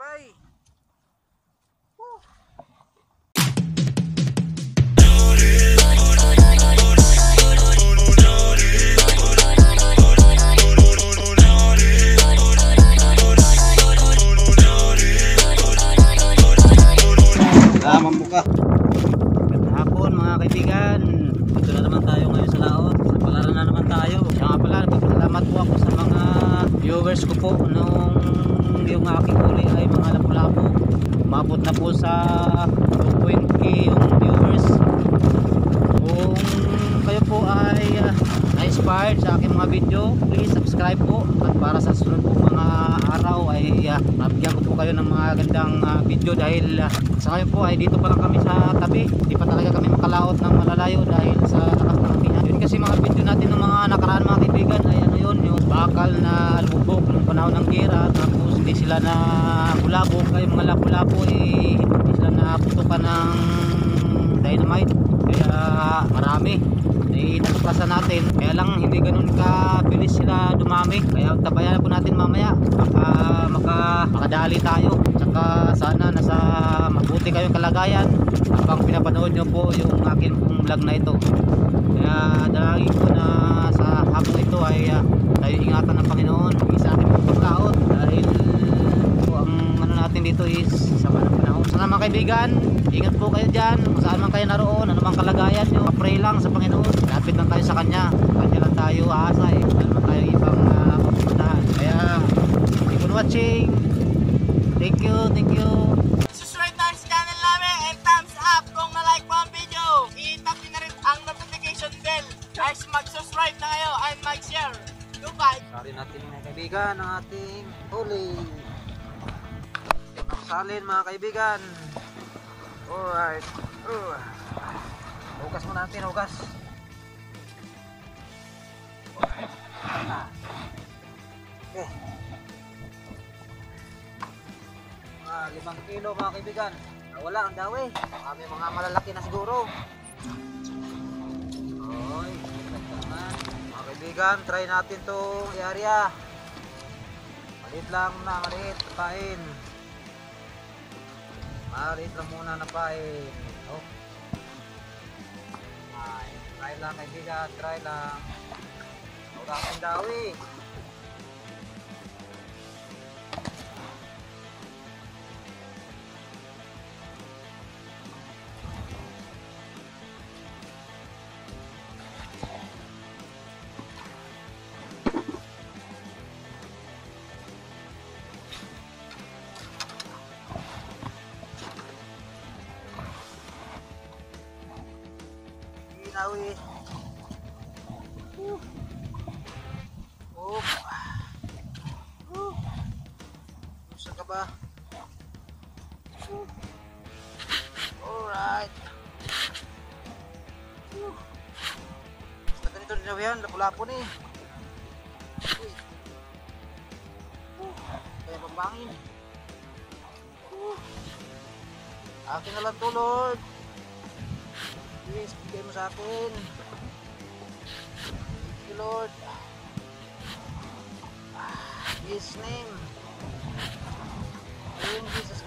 Bye-bye. Mo ka. Magandang mga kaibigan. Dito na naman tayo ngayon sa laot. Sa palaran na naman tayo. Kaya nga pala, nagpapasalamat po ako sa mga viewers ko po nung yung aking huli ay mga lapu-lapu. Umabot na po sa 2.k yung viewers. Kung kayo po ay uh, na-inspired sa aking mga video, please subscribe po. At para sa sunod po mga araw ay uh, ko po kayo ng mga gandang uh, video dahil uh, sa ngayon po ay dito pa lang kami sa tabi. Hindi pa talaga kami makalaot ng malalayo dahil sa lakas ng amihan. Yun kasi mga video natin ng mga nakaraan mga kaibigan ay ano yun, yung bakal na lubog ng panahon ng gera tapos hindi sila na kulabog kaya mga lapu-lapu eh, hindi sila naputukan ng dynamite kaya marami natuklasan natin. Kaya lang hindi ganun kabilis sila dumami. Kaya tabayan po natin mamaya. Baka maka, makadali tayo. Tsaka sana nasa mabuti kayong kalagayan. Habang pinapanood nyo po yung akin pong vlog na ito. Kaya dalangin ko na sa hapong ito ay uh, tayo ingatan ng Panginoon. Isa akin pong pagkaot. Dahil po ang ano natin dito is sa panahon sana mga kaibigan ingat po kayo dyan kung saan man kayo naroon ano mang kalagayan nyo pray lang sa Panginoon lapit lang tayo sa Kanya Kanya lang tayo aasa eh wala naman tayo ibang uh, mapupuntahan kaya keep on watching thank you thank you subscribe na sa channel namin and thumbs up kung na-like mo ang video. I-tap nyo na rin ang notification bell. Guys, mag-subscribe na kayo and mag-share. Goodbye! Sari natin mga kaibigan ang ating huli. Salin mga kaibigan. Alright. Uh. Hugas mo natin, hugas. Ah. Okay. Mga limang kilo mga kaibigan. Wala ang dawi. Kami mga malalaki na siguro. Oy. Mga kaibigan, try natin tong area. Maliit lang na, maliit. Pain. Maliit lang muna na pain. Oh. Ay, try lang kaibigan, try lang. Wala akong dawi. Ginawi. Uh. Oh. Uh. Gusto ka ba? Uh. Alright. Uh. Basta ganito din daw yan, lapu-lapo. Uy. Uh. Kaya pambangin. Uh. Akin na lang to, Lord. Please, bigay mo sa akin. Thank you, Lord. Ah, Jesus' name. In Jesus'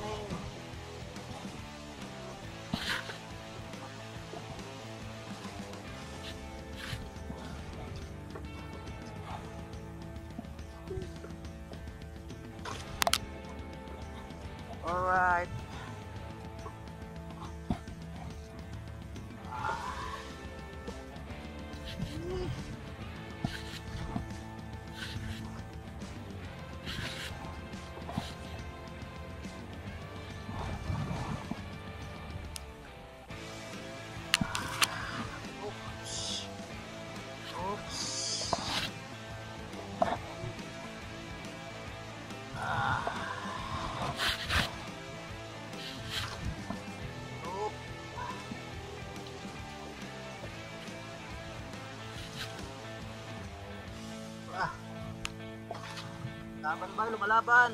Laban ba? Lumalaban.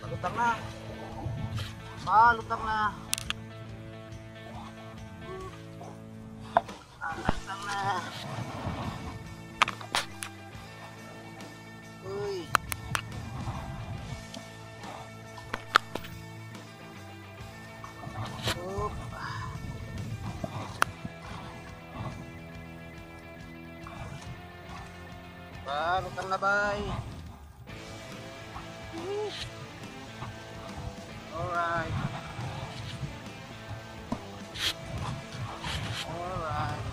Palutang na. Palutang na. Palutang na bay. Alright. Alright.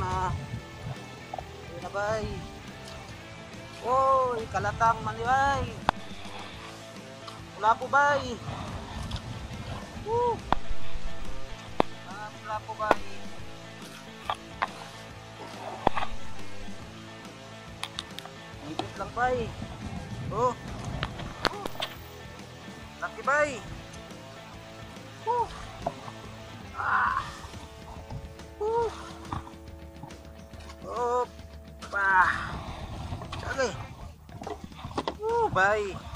Na. Ayun na bay. Oy, kalatang manibay. Wala po bay. Woo. Ah, wala po bay. Lang bay. Oh. Oh. Laki bay. Woo. Ah. Oh. Pa. Sige. Woo, bay.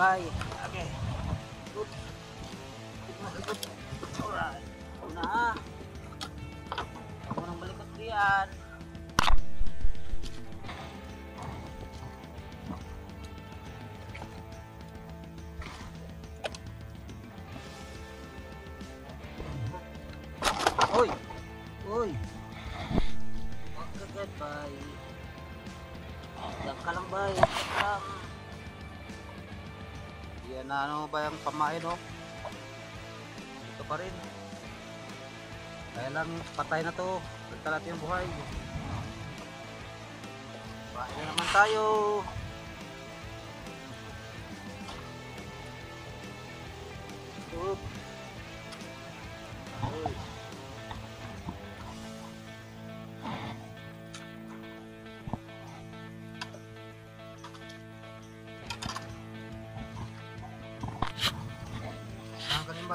Bay. Okay. Good. Good. Alright. Ako nang balik at diyan. Yung pamain, oh? Ito pa rin. Kaya lang patay na to. Balikan natin yung buhay. Bahay na naman tayo. Oop.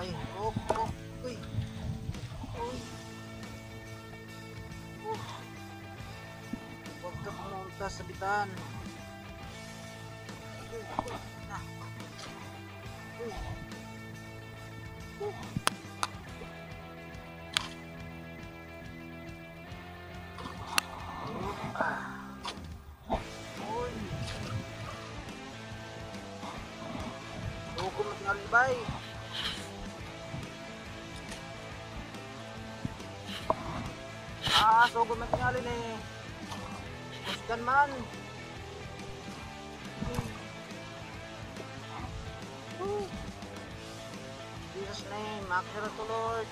Eh? Oh, oh, uy. Uy. Oh. Huwag ka pumunta sa bitan. Uy. Uh. Ah. Ah, gumatingalin eh. Kusgan man. Jesus name, accurate to Lord.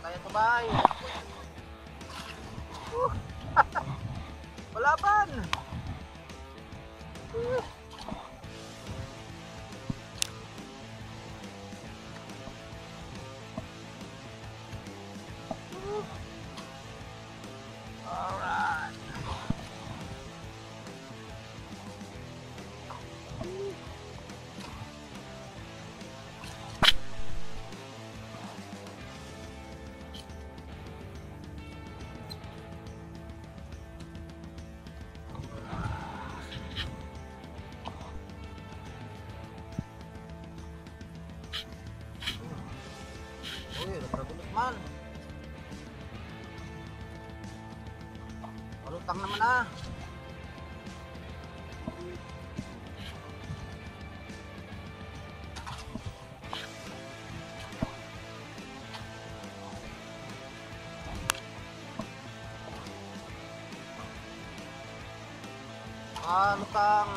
Kaya to Matapang naman ah. Ah.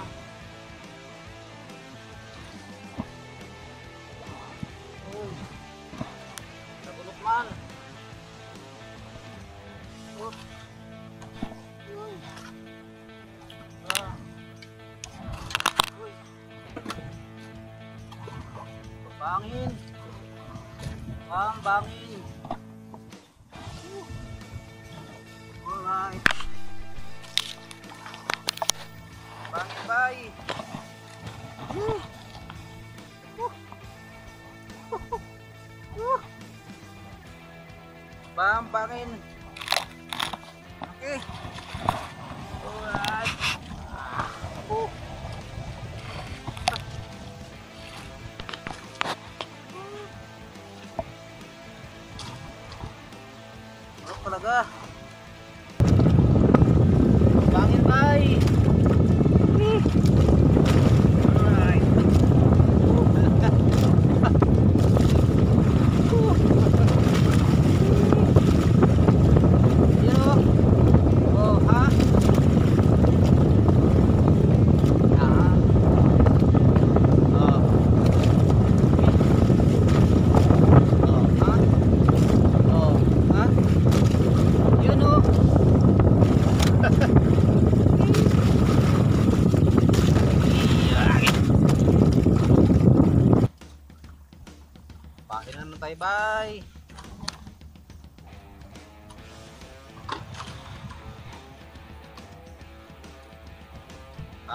Oh. namin. Okay. Alright. Oh. Ano talaga?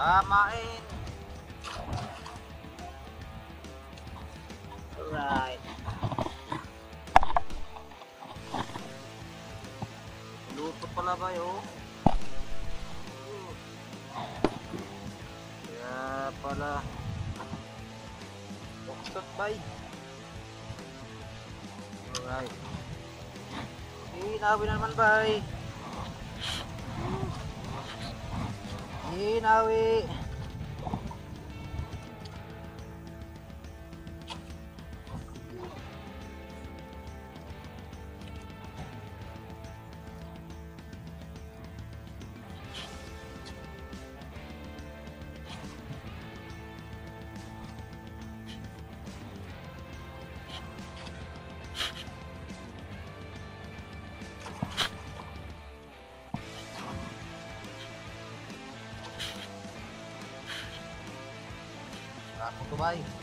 Tamain. Alright. Luto pala ba yun? Kaya pala. Buktot bay. Alright. Inawi na naman bay. Alright. Ginawi. Ako to bay.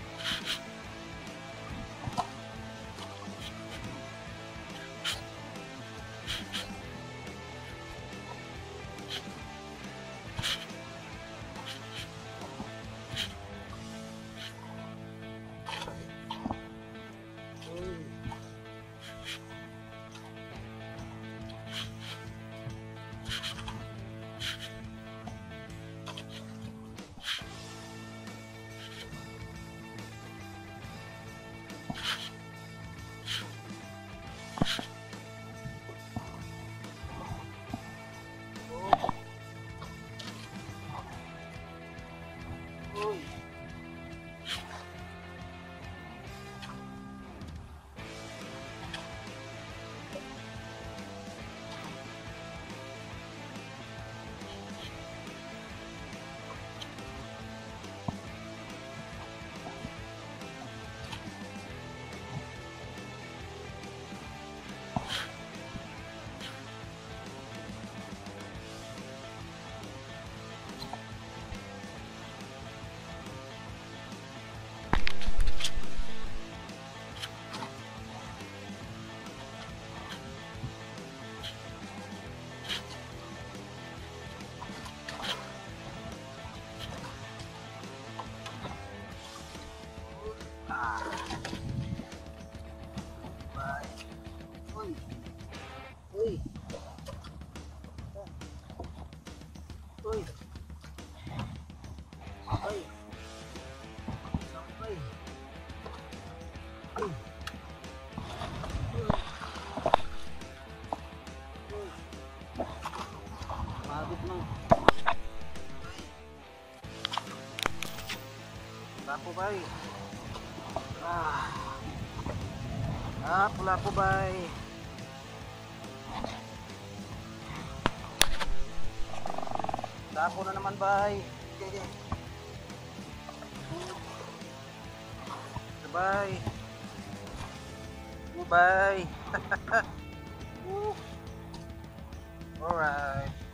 po bay. Ah. Ah, pula po bay. Dako na naman bay. Okay, okay. Bye. Bye. All right.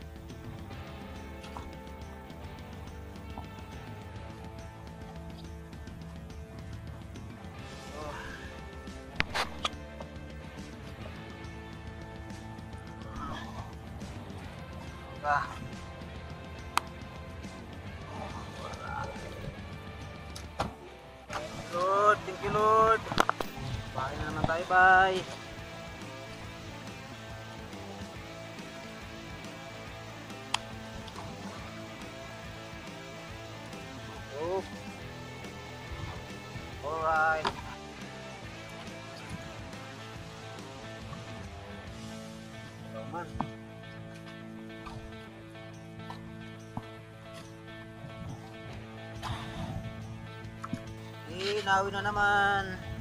Hello, man. Eh, na naman.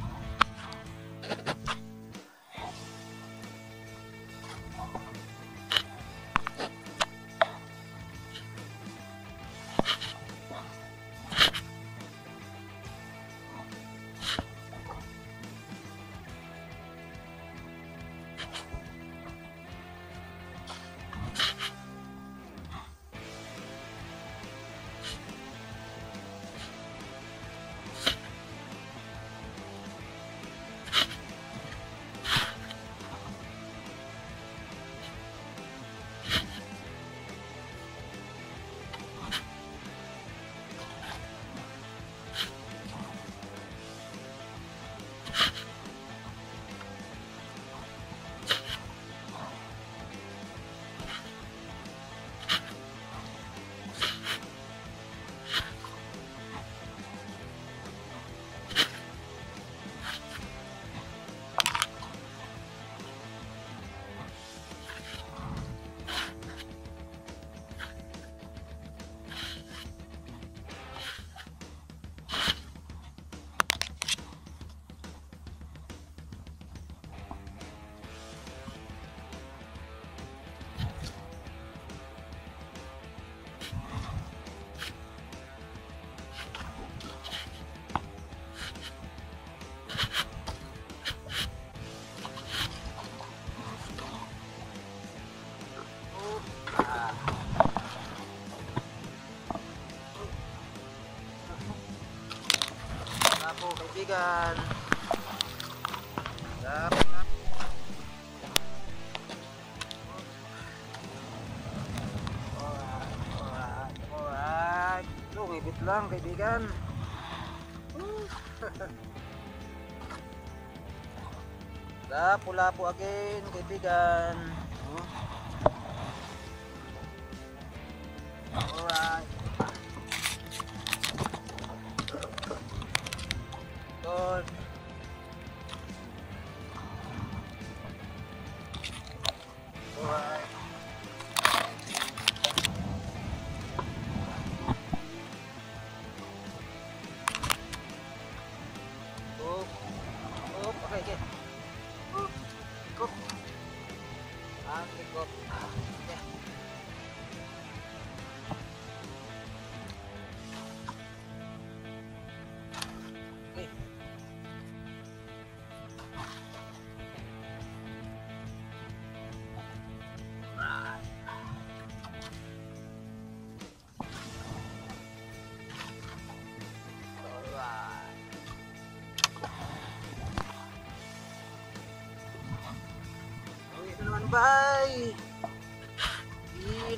Po, kaibigan. Dapat na. Alright, alright, alright. Lumibit lang, kaibigan. Lapu-lapu again, kaibigan.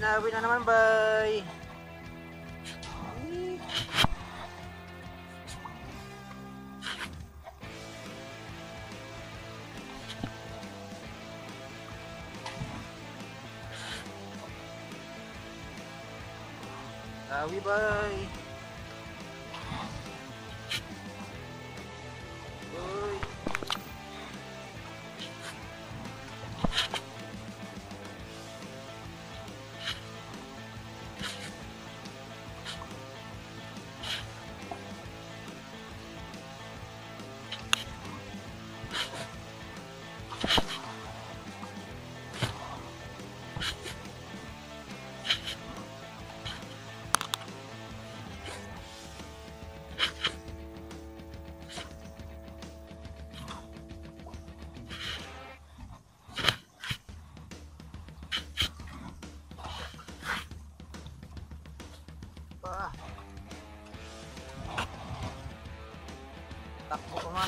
Inawi na naman, bye! Awi, bye!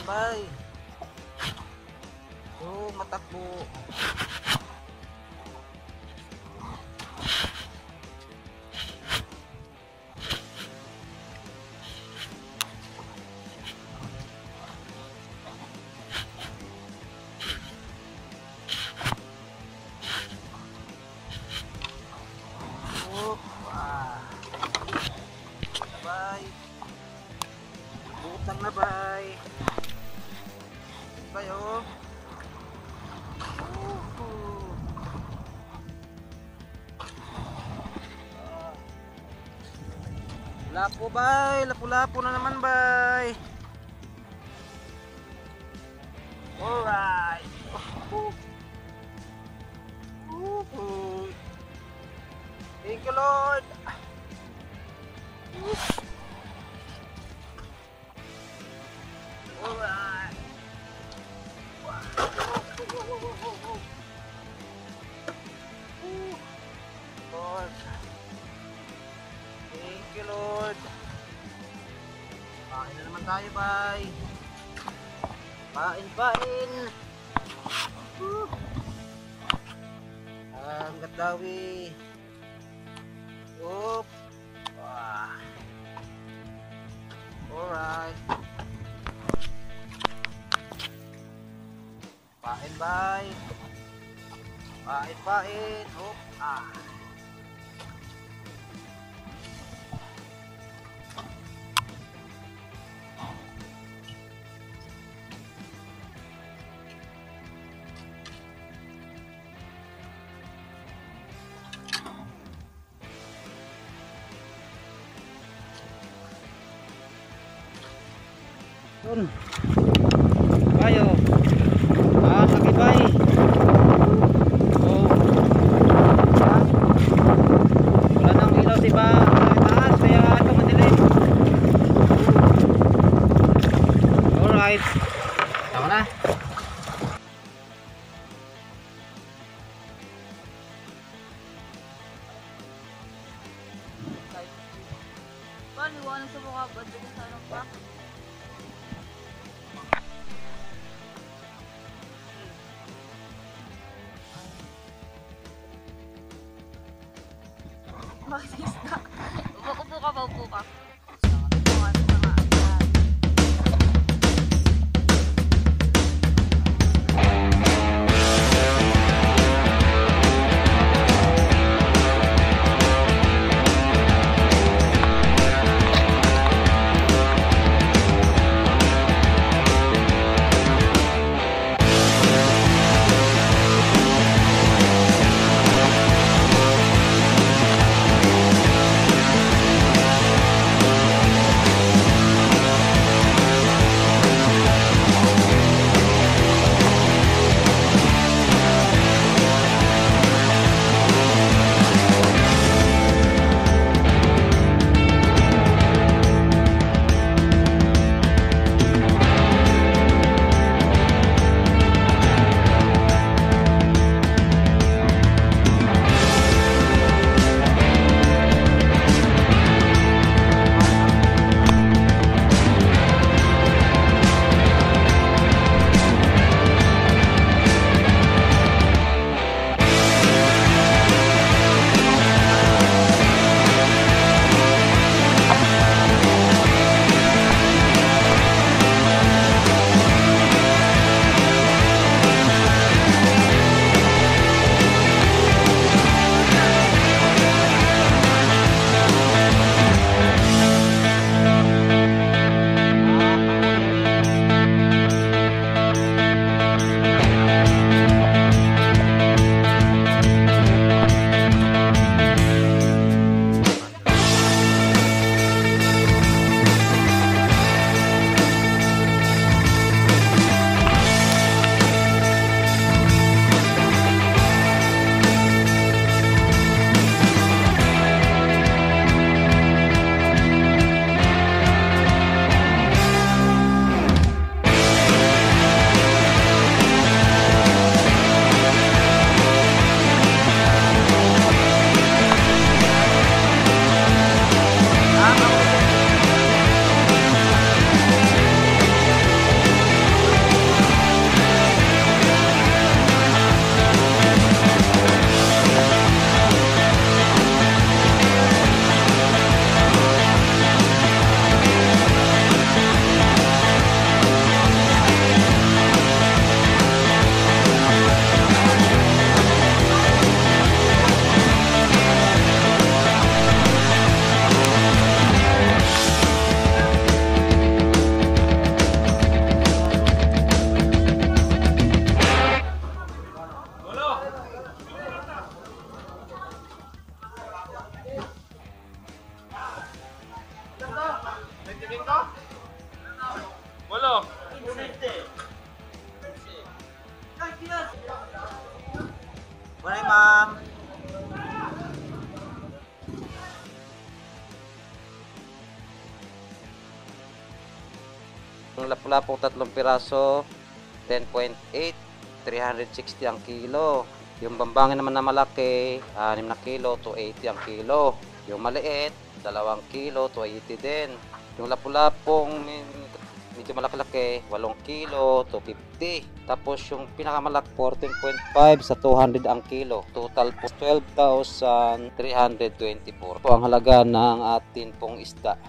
Takbo ka man, bay. Oo, matakbo. Lapo bay, lapu-lapo na naman bay. Alright. Uhu. Uhu. Thank you Lord. Alright. Lord. Thank you, Lord. Pain na naman tayo, bye. Pain, pain. Woo. Ang gatlawi. Oop. Ah. Alright. Pain, bye. Pain, pain. Oop. Ah. Yun. Bayo. Ah, laki bay. Oh. Ah. Wala nang ilaw si ba sa taas kaya ito madilim. Alright. Tama na. Paano iwanan sa mukha ba? Dito sa pa? Morning, ma'am. Ang lapu-lapong tatlong piraso, 10.8, 360 ang kilo. Yung bambangin naman na malaki, 6 na kilo to 80 ang kilo. Yung maliit, 2 kilo to 80 din. Yung lapu-lapong medyo malaki-laki, 8 kilo to 50. Tapos yung pinakamalak 14.5 sa 200 ang kilo. Total po 12,324 po ang halaga ng atin pong isda.